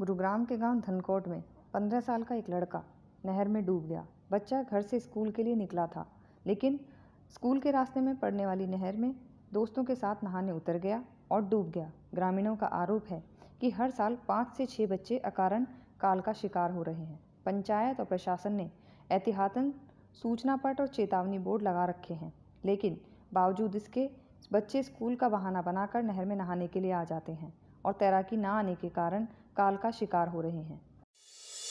गुरुग्राम के गाँव धनकोट में पंद्रह साल का एक लड़का नहर में डूब गया। बच्चा घर से स्कूल के लिए निकला था, लेकिन स्कूल के रास्ते में पड़ने वाली नहर में दोस्तों के साथ नहाने उतर गया और डूब गया। ग्रामीणों का आरोप है कि हर साल पाँच से छः बच्चे अकारण काल का शिकार हो रहे हैं। पंचायत और प्रशासन ने एहतियातन सूचना पट और चेतावनी बोर्ड लगा रखे हैं, लेकिन बावजूद इसके बच्चे स्कूल का बहाना बनाकर नहर में नहाने के लिए आ जाते हैं और तैराकी ना आने के कारण काल का शिकार हो रहे हैं।